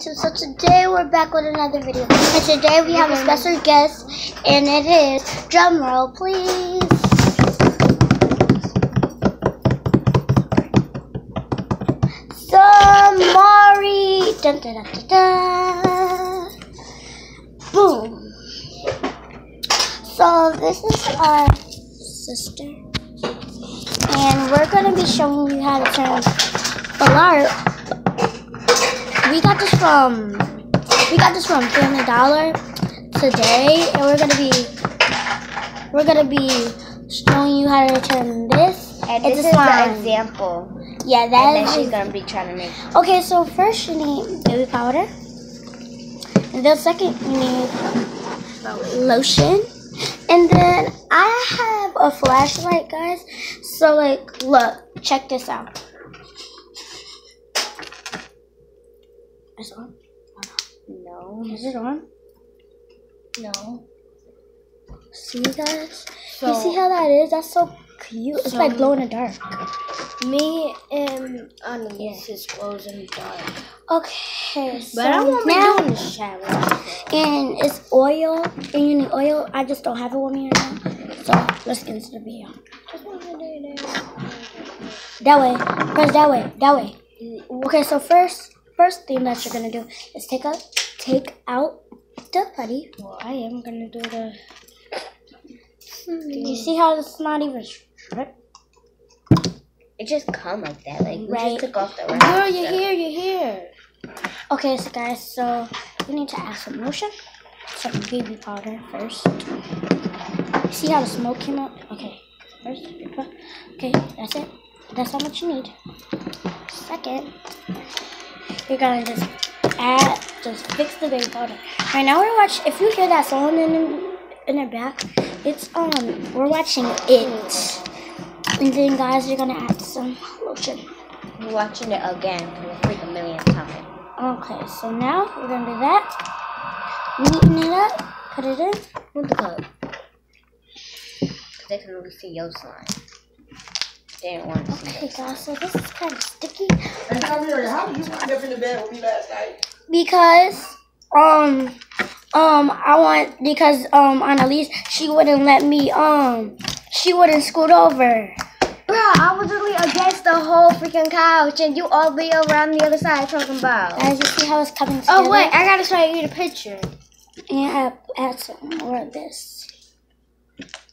YouTube. So today we're back with another video. And today we have a special guest and it is drum roll please. Samari dun, dun, dun, dun, dun. Boom. So this is our sister. And we're gonna be showing you how to turn Alarm. We got this from we got this from Family Dollar today, and we're gonna be we're gonna be showing you how to turn this. And this a is slime. the example. Yeah, that is And then is. she's gonna be trying to make. Okay, so first you need baby powder, and then second you need lotion, and then I have a flashlight, guys. So like, look, check this out. Is it on? No. Is it on? No. See, guys. So you see how that is? That's so cute. It's like glow in the dark. me and Annalise is glows in the dark. Okay, so But I won't be now, doing the shower. and it's oil, and you need oil. I just don't have it with me right now. So let's get into the video. That way, press that way, that way. Okay, so first, first thing that you're gonna do is take out, take out the putty. Well, I am gonna do the. You see how it's not even stripped? It just come like that. Like we Right. just took off the. Girl, you're here, you're here. Okay, so guys, so you need to add some lotion, some baby powder first. See how the smoke came out? Okay, first, okay, that's it. That's how much you need. Second, you're gonna just add, just fix the baby powder. Right now we're watching. If you hear that song in the, in the back, it's um we're watching it. And then guys, you're gonna add some lotion. We're watching it again for the freaking millionth time. Okay, so now we're gonna do that. Neaten it up, put it in. What the fuck? They can only see your slime. They didn't want to see Okay, yours. guys, so this is kind of sticky And come how did you end up in the bed with me last night? because um um I want because um Annalise she wouldn't let me um she wouldn't scoot over. Bro, I was literally against the whole freaking couch, and you all be over on the other side talking about. Guys, you see how it's coming together? Oh wait, I gotta show you the picture. and add, add some more of this.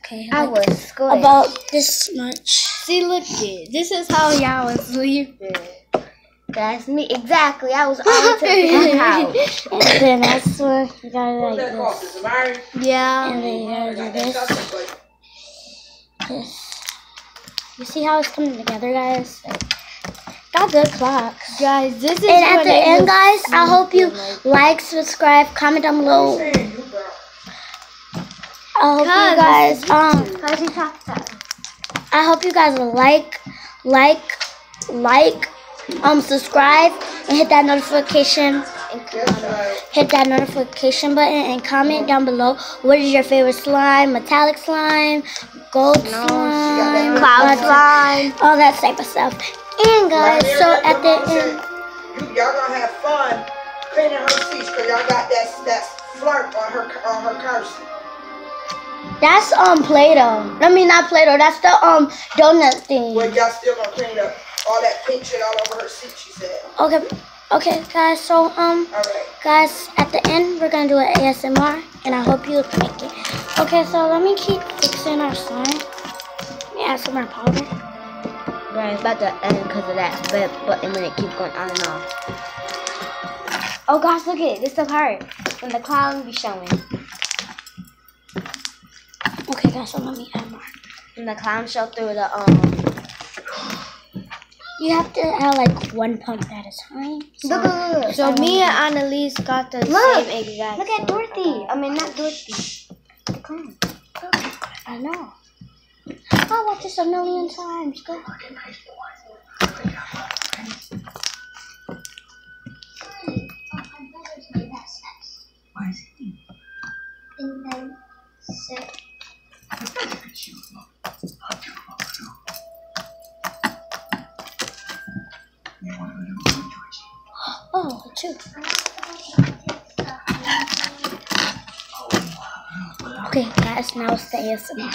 Okay, I like was squished. about this much. See, look it. This is how y'all was sleeping. That's me exactly. I was all to the couch. And then that's when you gotta like this. Is it married? Yeah. And then you gotta do this. this. You see how it's coming together, guys? Got good clocks. Guys, this is And at the end, guys, I hope you like. like, subscribe, comment down below. Hey, you bro. I hope you guys, um, I hope you guys like, like, like, um, subscribe, and hit that notification, hit that notification button, and comment down below what is your favorite slime, metallic slime, gold slime, Cloud slime. all that type of stuff. And guys, so at the end, y'all gonna have fun cleaning her seats because y'all got that, that flirt on her on her curse. That's um Play-Doh. I mean not Play-Doh. That's the um donut thing. Well, y'all still gonna clean up all that pink shit all over her seat, she said. Okay, okay, guys. So um, All right. guys, at the end we're gonna do an ASMR, and I hope you like it. Okay, so let me keep fixing our slime. Let me add some more powder. Right, it's about to end because of that red button when it keeps going on and off. Oh gosh, look at it. This the part when the clown be showing. Okay, guys. So let me add more. When the clown show through the um. You have to add like one pump at a time. So, Look, look, look. So me and Annalise got the Look. same exact. Look at Dorothy. I mean, not Dorothy. The clown. I know. I watched this a million times. Go. Oh, two. Okay, guys, now it's the ASMR.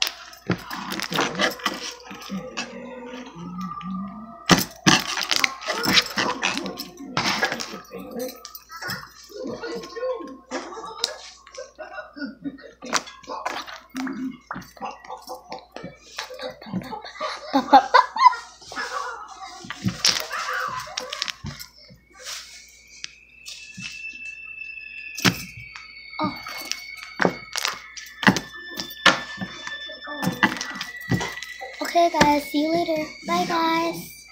Okay, guys, see you later. Bye, guys.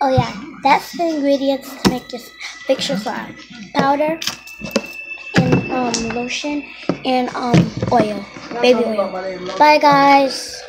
Oh, yeah, that's the ingredients to make this picture slide powder and um, lotion and um, oil, baby oil. Bye, guys.